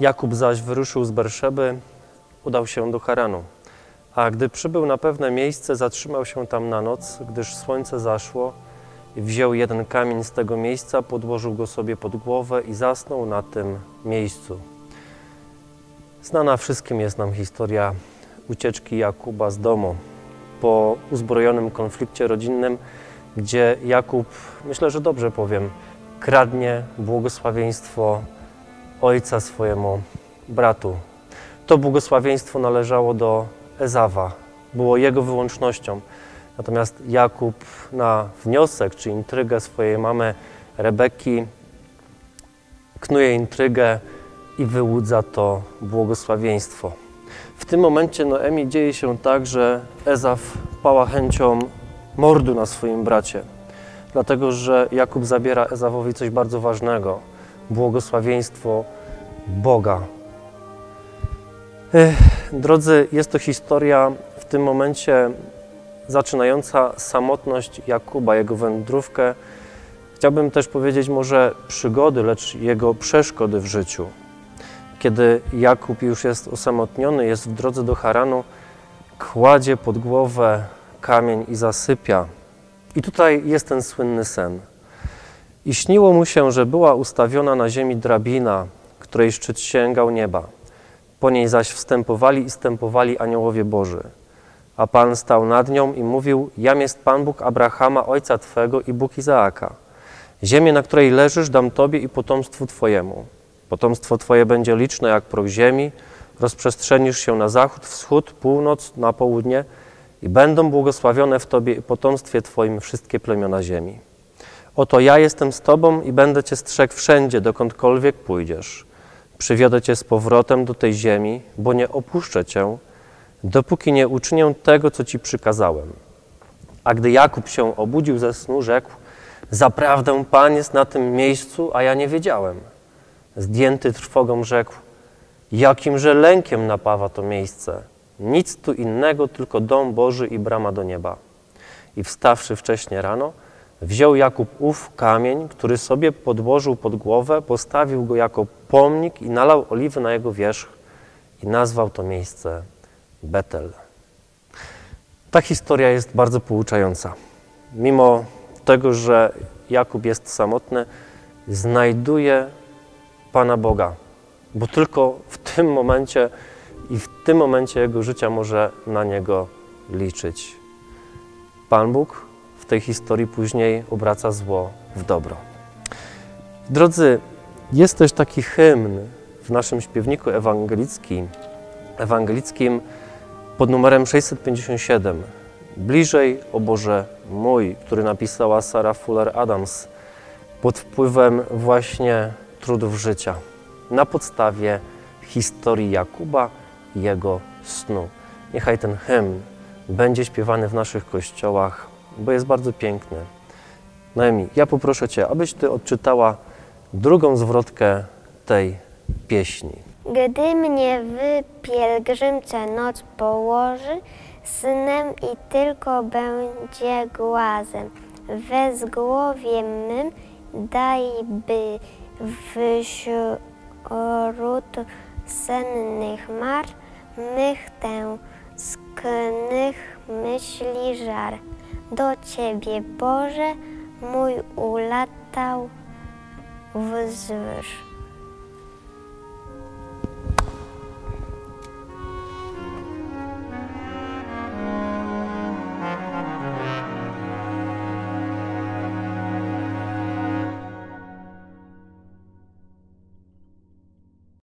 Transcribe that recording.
Jakub zaś wyruszył z Berszeby, udał się do Haranu. A gdy przybył na pewne miejsce, zatrzymał się tam na noc, gdyż słońce zaszło i wziął jeden kamień z tego miejsca, podłożył go sobie pod głowę i zasnął na tym miejscu. Znana wszystkim jest nam historia ucieczki Jakuba z domu po uzbrojonym konflikcie rodzinnym, gdzie Jakub, myślę, że dobrze powiem, kradnie błogosławieństwo ojca swojemu bratu. To błogosławieństwo należało do Ezawa, było jego wyłącznością. Natomiast Jakub na wniosek czy intrygę swojej mamy Rebeki knuje intrygę i wyłudza to błogosławieństwo. W tym momencie Noemi dzieje się tak, że Ezaf pała chęcią mordu na swoim bracie, dlatego że Jakub zabiera Ezawowi coś bardzo ważnego błogosławieństwo Boga. Drodzy, jest to historia w tym momencie zaczynająca samotność Jakuba, jego wędrówkę. Chciałbym też powiedzieć może przygody, lecz jego przeszkody w życiu. Kiedy Jakub już jest osamotniony, jest w drodze do Haranu, kładzie pod głowę kamień i zasypia. I tutaj jest ten słynny sen. I śniło mu się, że była ustawiona na ziemi drabina, której szczyt sięgał nieba. Po niej zaś wstępowali i stępowali aniołowie Boży. A Pan stał nad nią i mówił: Jam jest Pan Bóg Abrahama, ojca Twego i Bóg Izaaka. Ziemię, na której leżysz, dam Tobie i potomstwu Twojemu. Potomstwo Twoje będzie liczne jak proch ziemi, rozprzestrzenisz się na zachód, wschód, północ, na południe i będą błogosławione w Tobie i potomstwie Twoim wszystkie plemiona ziemi. Oto ja jestem z Tobą i będę Cię strzegł wszędzie, dokądkolwiek pójdziesz. Przywiodę Cię z powrotem do tej ziemi, bo nie opuszczę Cię, dopóki nie uczynię tego, co Ci przykazałem. A gdy Jakub się obudził ze snu, rzekł, zaprawdę Pan jest na tym miejscu, a ja nie wiedziałem. Zdjęty trwogą rzekł, jakimże lękiem napawa to miejsce. Nic tu innego, tylko dom Boży i brama do nieba. I wstawszy wcześnie rano, wziął Jakub ów kamień, który sobie podłożył pod głowę, postawił go jako pomnik i nalał oliwy na jego wierzch i nazwał to miejsce Betel. Ta historia jest bardzo pouczająca. Mimo tego, że Jakub jest samotny, znajduje Pana Boga, bo tylko w tym momencie i w tym momencie jego życia może na niego liczyć. Pan Bóg tej historii później obraca zło w dobro. Drodzy, jest też taki hymn w naszym śpiewniku ewangelickim, ewangelickim pod numerem 657. Bliżej, o Boże mój, który napisała Sarah Fuller Adams pod wpływem właśnie trudów życia, na podstawie historii Jakuba i jego snu. Niechaj ten hymn będzie śpiewany w naszych kościołach, bo jest bardzo piękny. Noemi, ja poproszę Cię, abyś Ty odczytała drugą zwrotkę tej pieśni. Gdy mnie w pielgrzymce noc położy, snem i tylko będzie głazem. We zgłowie mym daj, by sennych mar mych tęsknych myśli żar. Do Ciebie, Boże, mój ulatał wzwyż.